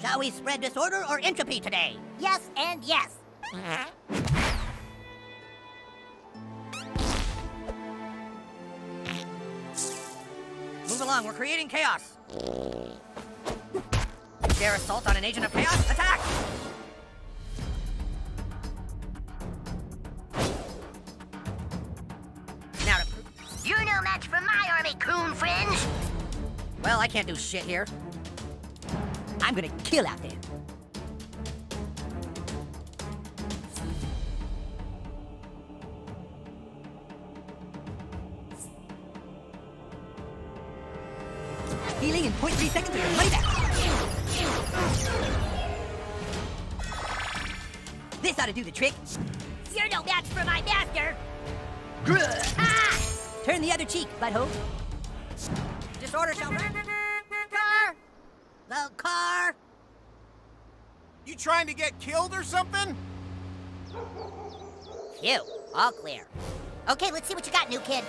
Shall we spread disorder or entropy today? Yes and yes. Move along, we're creating chaos. Dare assault on an agent of chaos? Attack! Now to prove... You're no match for my army, Coon Friends. Well, I can't do shit here. I'm gonna kill out there. Healing in 0.3 seconds your money back. This ought to do the trick. You're no match for my master. Ah! Turn the other cheek, butthole. Disorder shall. The car. Trying to get killed or something? Phew, all clear. Okay, let's see what you got, new kid.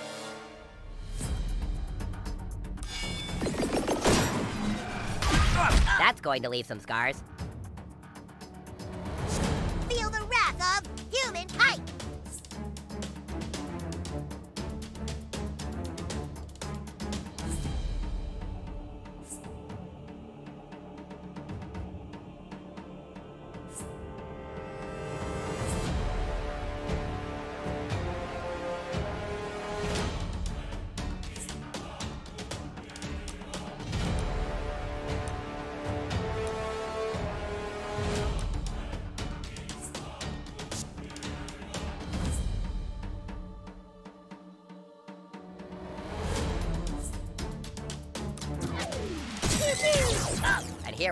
That's going to leave some scars.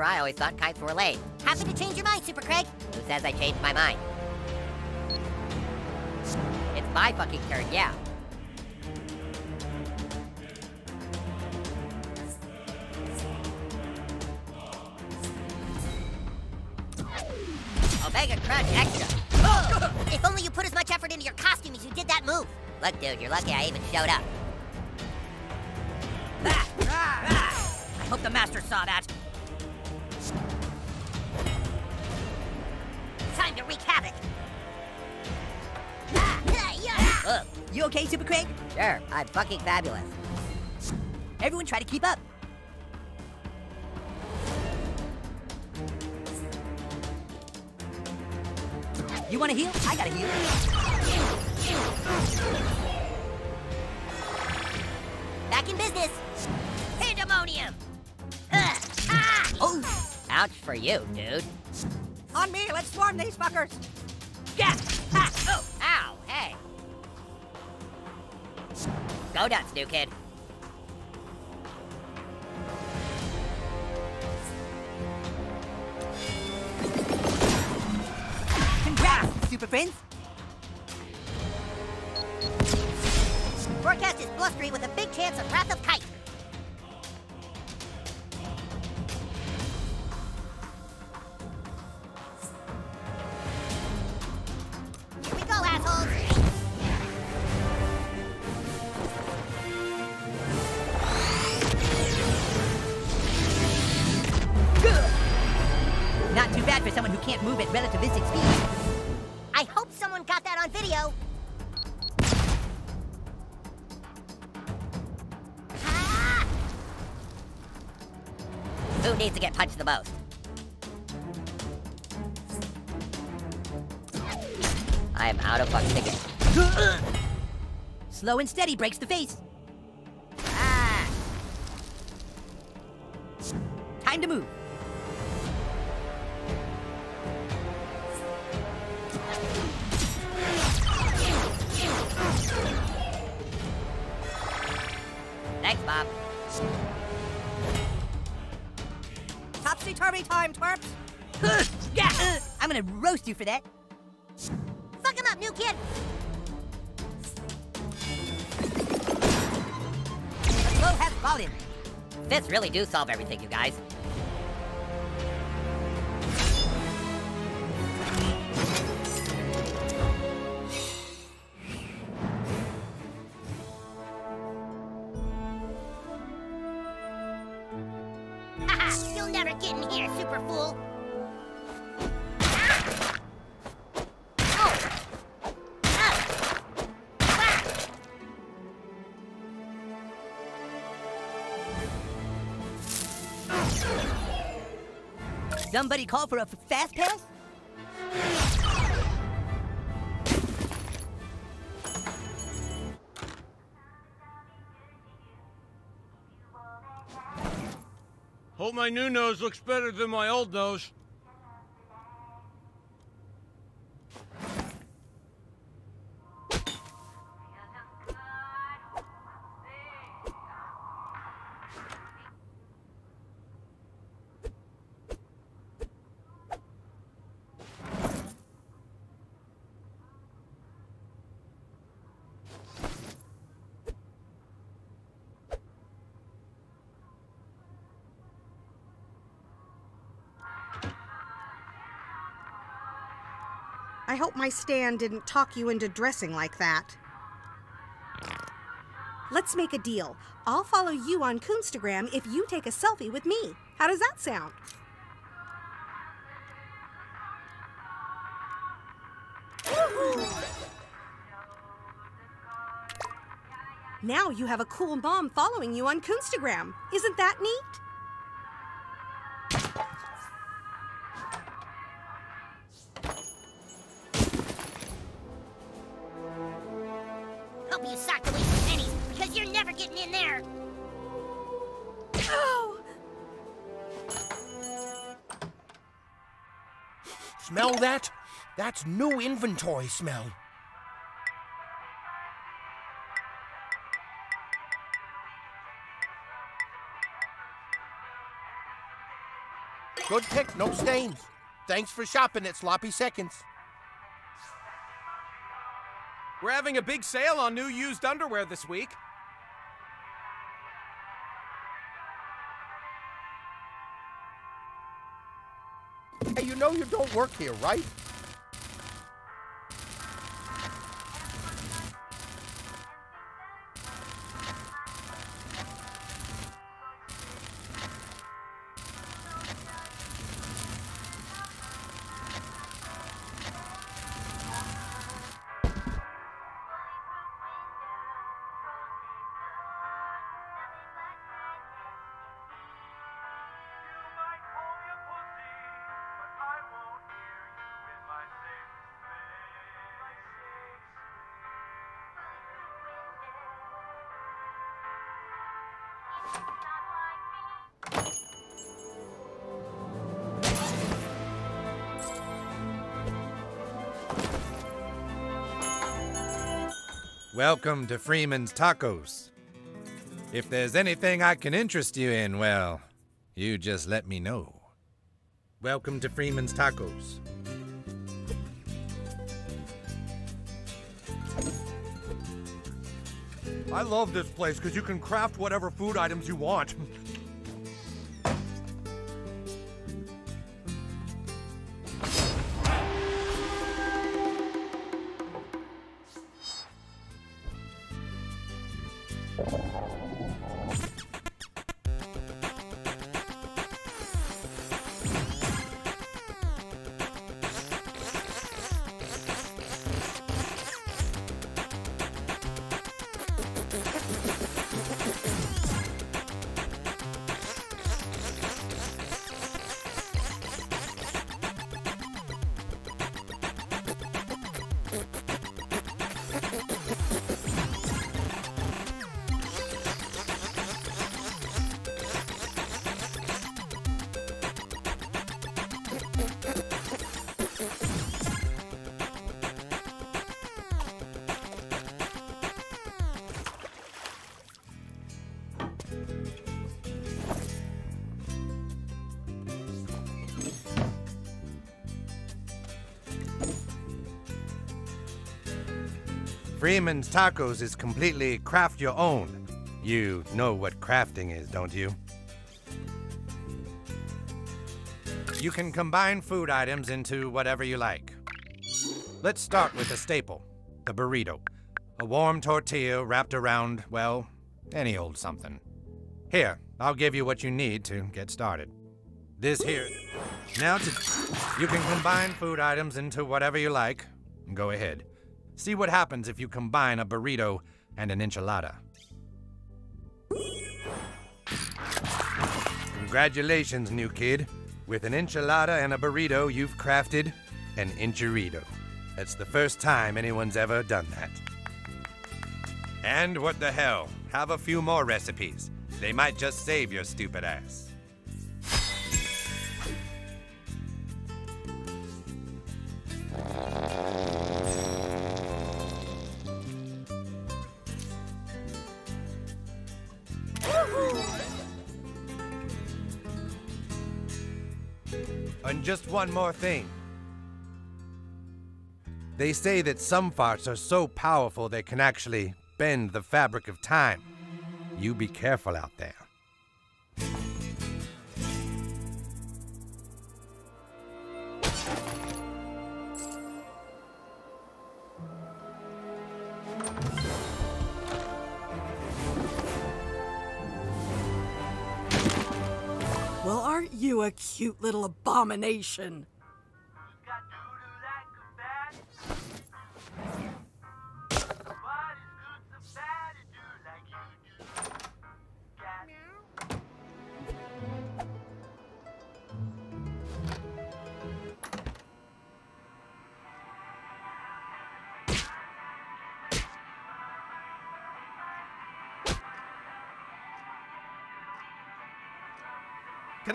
I always thought kites were lame. Happy to change your mind, Super Craig? Who says I changed my mind? It's my fucking turn, yeah. Omega Crunch Extra. If only you put as much effort into your costume as you did that move. Look, dude, you're lucky I even showed up. Ah, ah, ah. I hope the master saw that. You okay, Super Craig? Sure, I'm fucking fabulous. Everyone try to keep up. You want to heal? I gotta heal. Back in business. Pandemonium. Ah. Oh, Ouch for you, dude. on me. Let's swarm these fuckers. Yeah. Go new kid. Congrats, super friends. Forecast is blustery with a big chance of Wrath of Kite. Slow and steady breaks the face. Ah! Time to move. Thanks, Bob. Topsy-turvy time, twerps. yeah. I'm gonna roast you for that. Fuck him up, new kid. Has fallen. Fists really do solve everything, you guys. Somebody call for a fast pass? Hope my new nose looks better than my old nose. Hope my stand didn't talk you into dressing like that. Let's make a deal. I'll follow you on Coonstagram if you take a selfie with me. How does that sound? Now you have a cool mom following you on Coonstagram. Isn't that neat? Hope you socked away some pennies, because you're never getting in there. Oh! Smell that? That's new inventory smell. Good pick, no stains. Thanks for shopping at Sloppy Seconds. We're having a big sale on new used underwear this week. Hey, you know you don't work here, right? Welcome to Freeman's Tacos. If there's anything I can interest you in, well, you just let me know. Welcome to Freeman's Tacos. I love this place because you can craft whatever food items you want. Freeman's Tacos is completely craft your own. You know what crafting is, don't you? You can combine food items into whatever you like. Let's start with a staple the burrito. A warm tortilla wrapped around, well, any old something. Here, I'll give you what you need to get started. This here. Now to. You can combine food items into whatever you like. Go ahead. See what happens if you combine a burrito and an enchilada. Congratulations, new kid. With an enchilada and a burrito, you've crafted an enchirito. That's the first time anyone's ever done that. And what the hell? Have a few more recipes. They might just save your stupid ass. Just one more thing. They say that some farts are so powerful they can actually bend the fabric of time. You be careful out there. You a cute little abomination?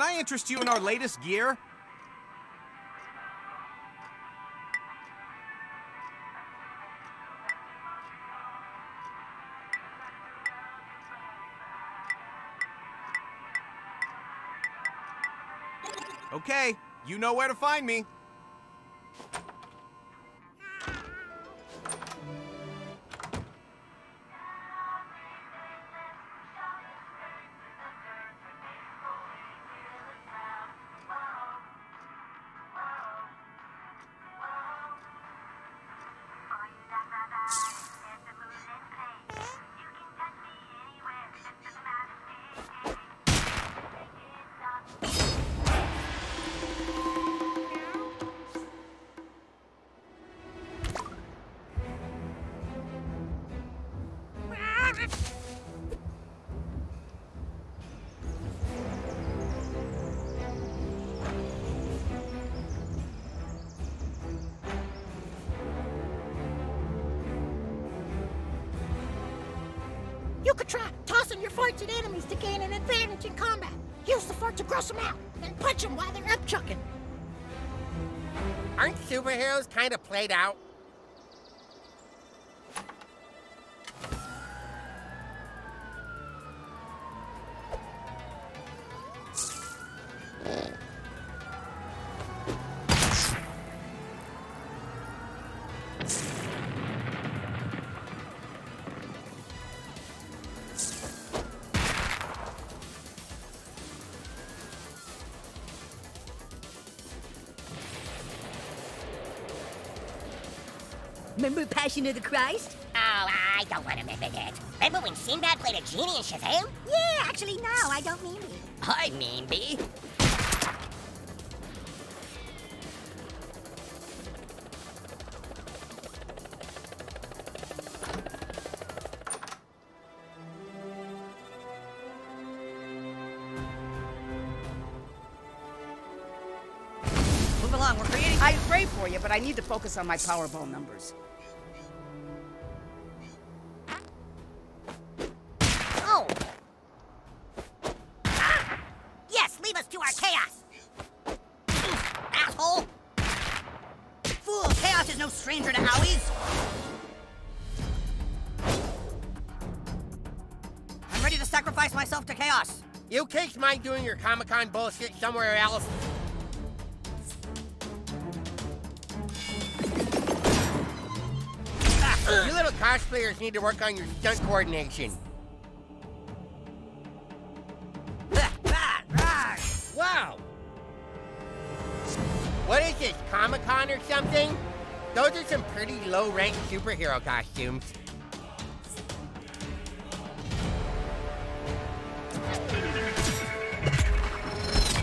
Can I interest you in our latest gear? Okay, you know where to find me. Your enemies to gain an advantage in combat. Use the fart to gross them out, then punch them while they're up chucking. Aren't superheroes kind of played out? Remember Passion of the Christ? Oh, I don't want to remember that. Remember when Sinbad played a genie in Shazam? Yeah, actually, no, I don't mean it. I mean, me. Move along, we're creating. I pray for you, but I need to focus on my Powerball numbers. No stranger to owies. I'm ready to sacrifice myself to Chaos. You kids mind doing your Comic Con bullshit somewhere else? Ah, you little cosplayers need to work on your stunt coordination. Wow! What is this, Comic Con or something? Those are some pretty low ranked superhero costumes.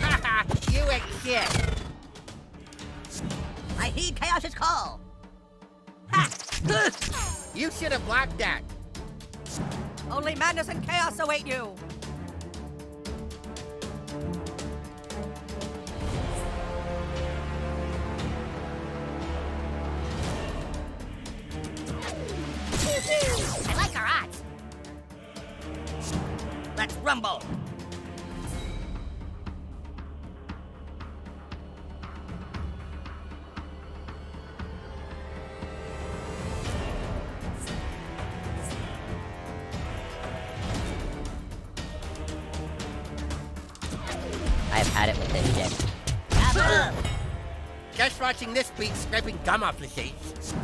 Haha, you shit! I heed Chaos's call! Ha! You should have blocked that. Only madness and chaos await you! Let's rumble! I've had it with this shit. Just watching this beat scraping gum off the seats.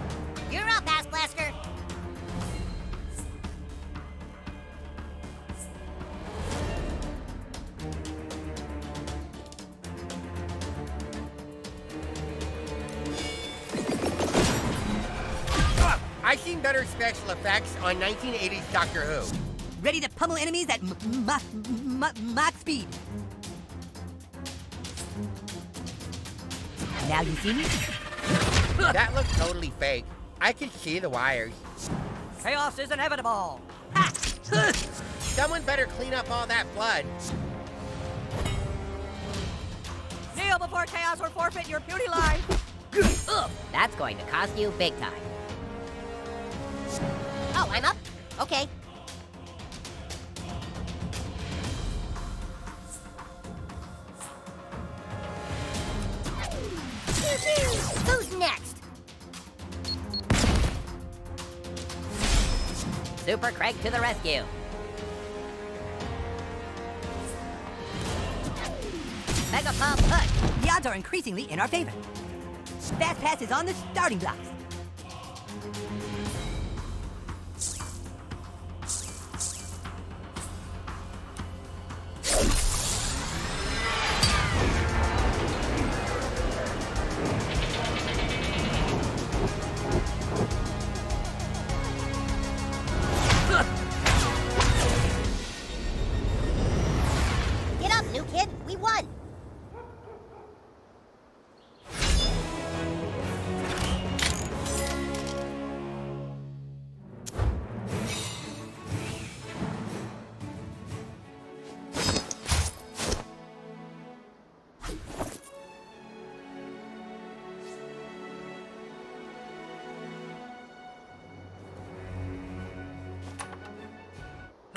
You're up, Ass effects on 1980s Doctor Who. Ready to pummel enemies at Mach speed! Now you see me? That looks totally fake. I can see the wires. Chaos is inevitable! Someone better clean up all that blood. Kneel before chaos or forfeit your beauty life! That's going to cost you big time. I'm up? Okay. Who's next? Super Craig to the rescue. Mega Pump Push! The odds are increasingly in our favor. Fast Pass is on the starting blocks.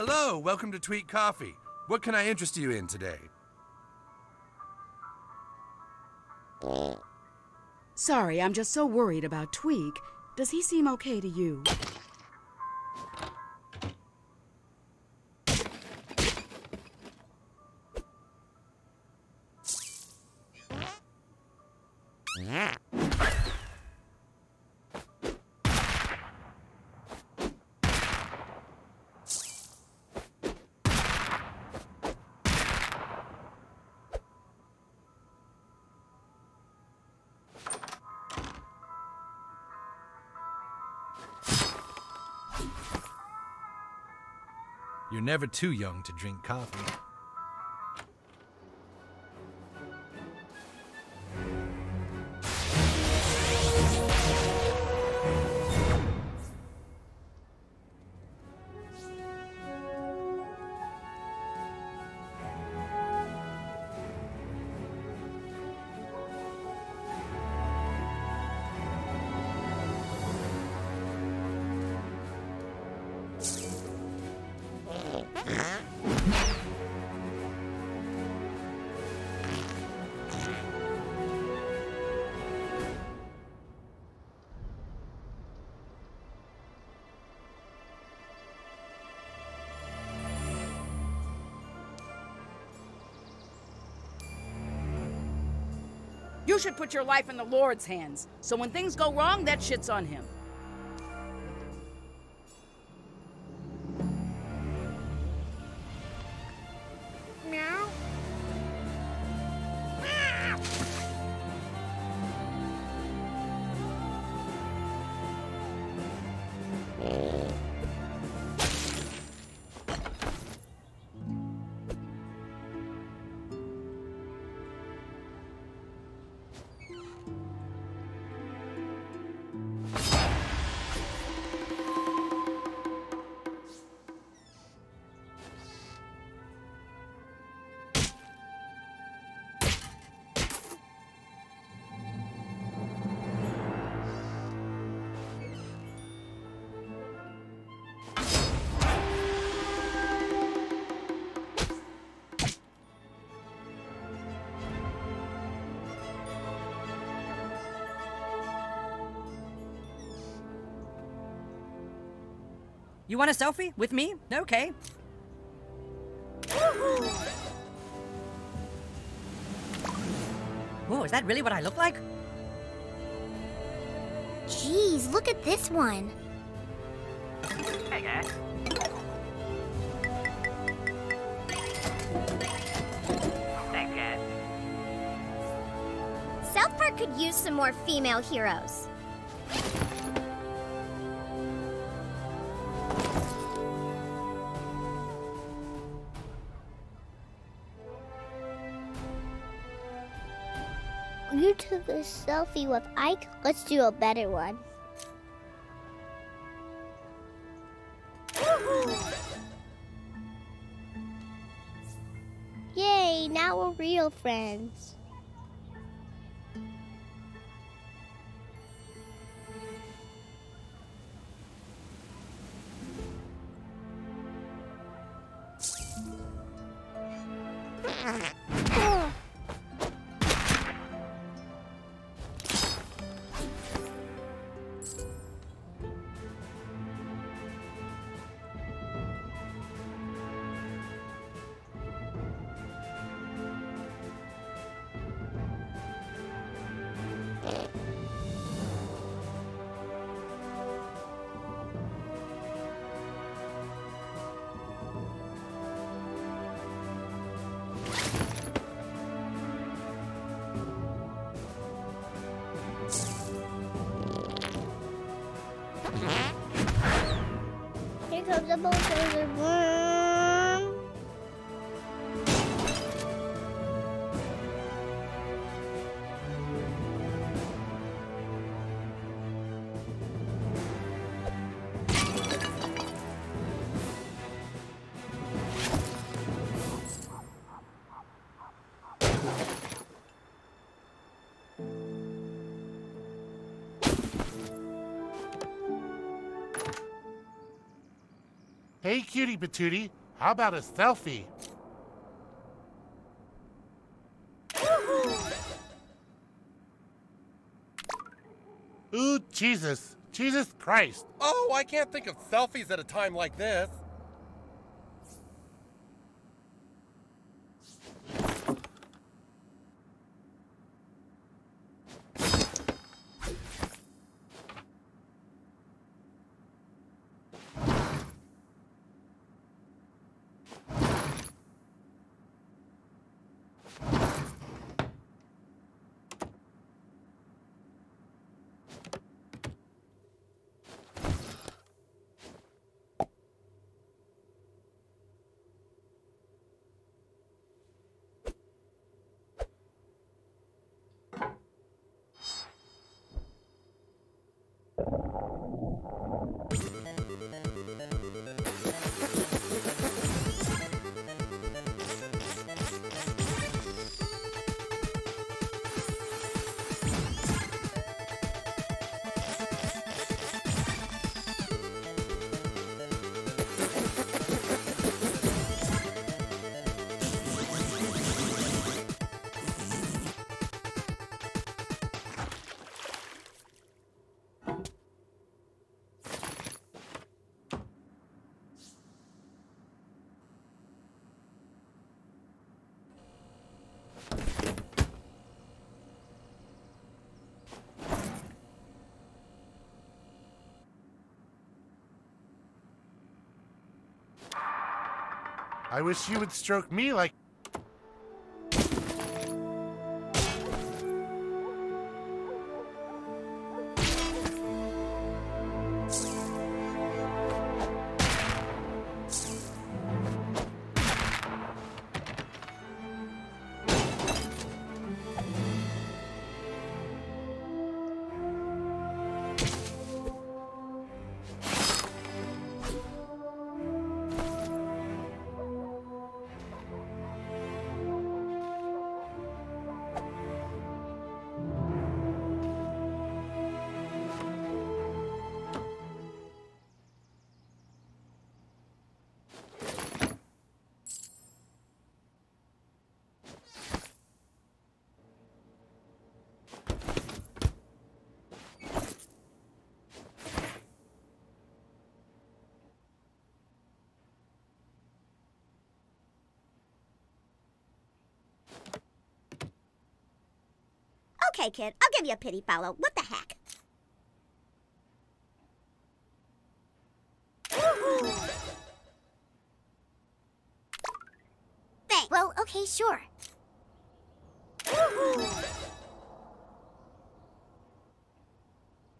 Hello, welcome to Tweet Coffee. What can I interest you in today? Sorry, I'm just so worried about Tweek. Does he seem okay to you? You're never too young to drink coffee. Put your life in the Lord's hands. So when things go wrong, that shit's on him. You want a selfie with me? Okay. Whoa, oh, is that really what I look like? Jeez, look at this one. Hey, guys. Thanks, guys. South Park could use some more female heroes. Selfie with Ike. Let's do a better one. Yay, now we're real friends. Here comes a Hey, cutie patootie, how about a selfie? Ooh, Jesus. Jesus Christ. Oh, I can't think of selfies at a time like this. I wish you would stroke me like. Okay, kid, I'll give you a pity follow. What the heck? Thanks. Well, okay, sure.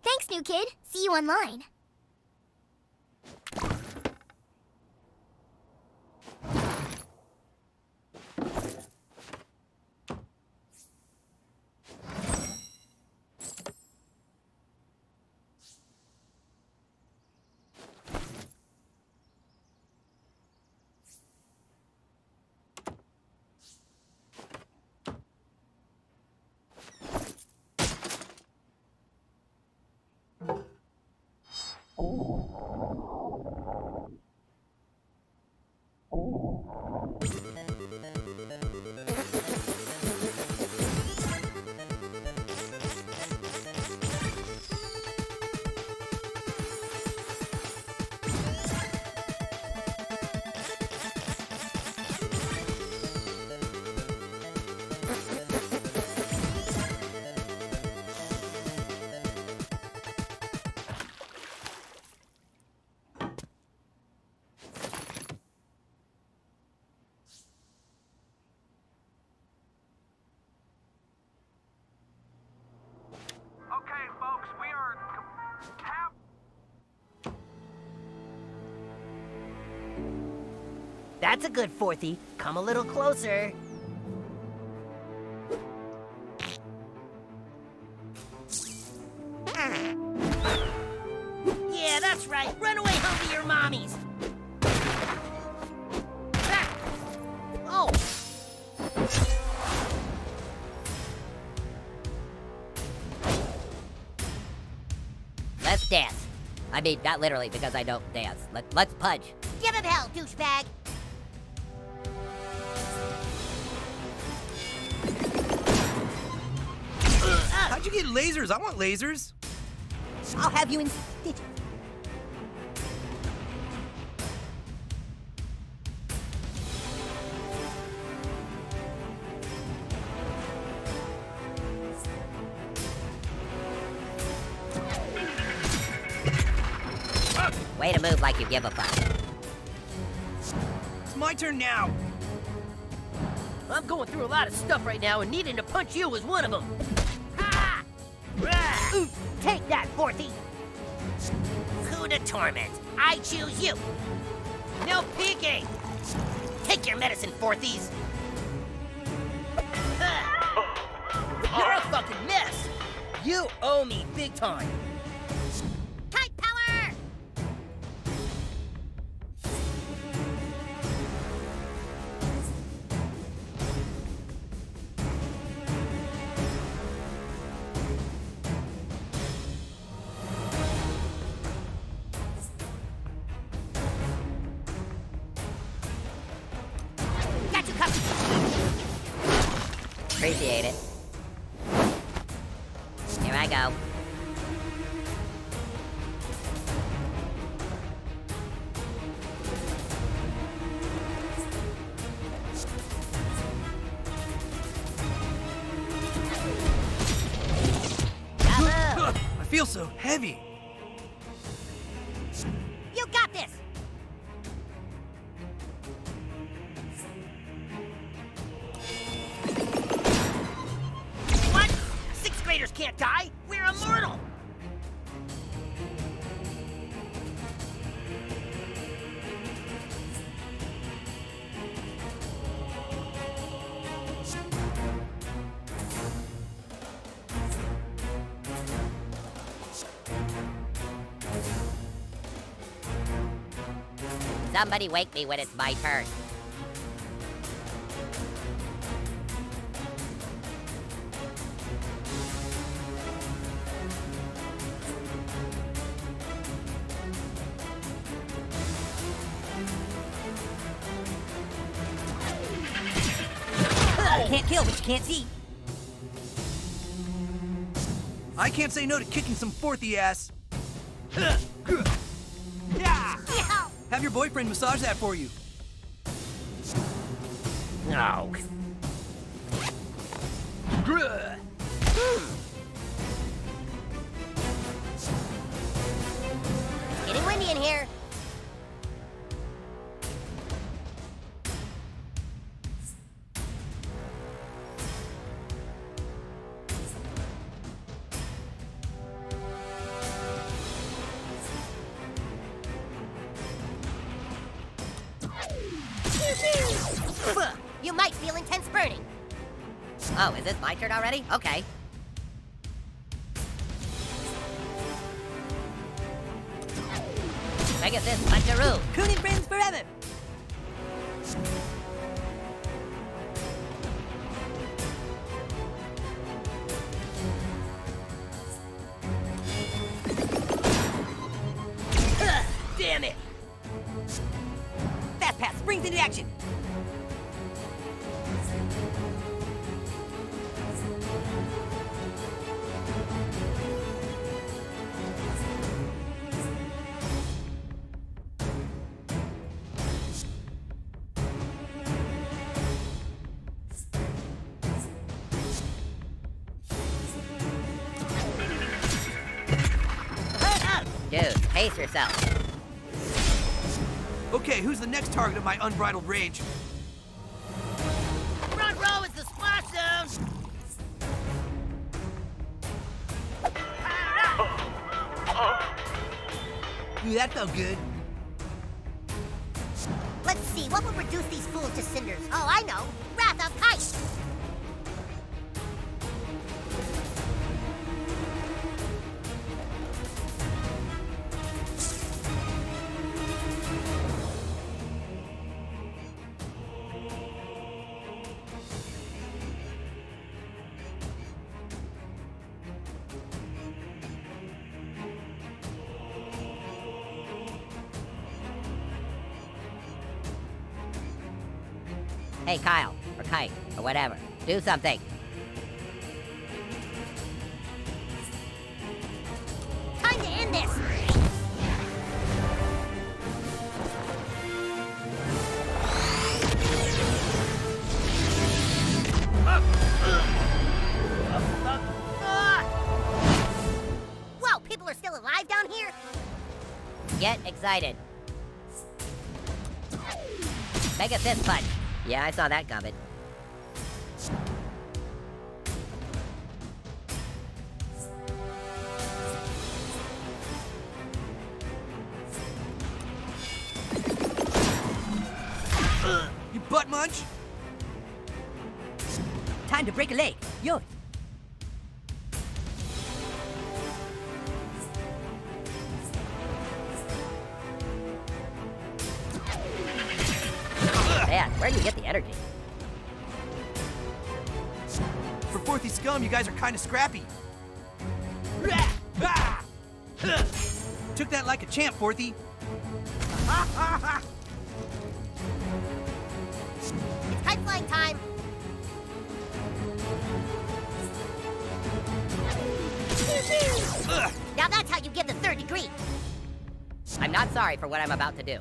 Thanks, new kid. See you online. That's a good fourthy. Come a little closer. Yeah, that's right. Run away home to your mommies. Oh. Let's dance. I mean, not literally because I don't dance. Let, let's punch. Give him hell, douchebag. Lasers? I want lasers. I'll have you in stitches. Way to move like you give a fuck. It's my turn now. I'm going through a lot of stuff right now, and needing to punch you is one of them. Ooh, take that, Forthy. Who to torment? I choose you. No peeking. Take your medicine, Forthies. You're a fucking mess. You owe me big time. You got this. What? Sixth graders can't die. We're immortal. Somebody wake me when it's my turn. Can't kill what you can't see. I can't say no to kicking some fourthy ass. Have your boyfriend massage that for you. No. Grr. My turn already? Okay. Pace yourself. Okay, who's the next target of my unbridled rage? Front row is the splash zone! Ooh, that felt good. Let's see, what will reduce these fools to cinders? Oh, I know. Hey, Kyle, or Kite, or whatever. Do something. Time to end this! Whoa, people are still alive down here? Get excited. Mega fist punch. Yeah, I saw that coming. For Fourthy Scum, you guys are kind of scrappy. Took that like a champ, Fourthy. It's kite flying time. Now that's how you give the third degree. I'm not sorry for what I'm about to do.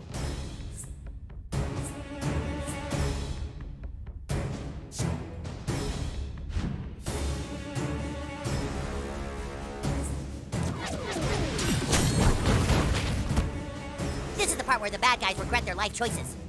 Life choices.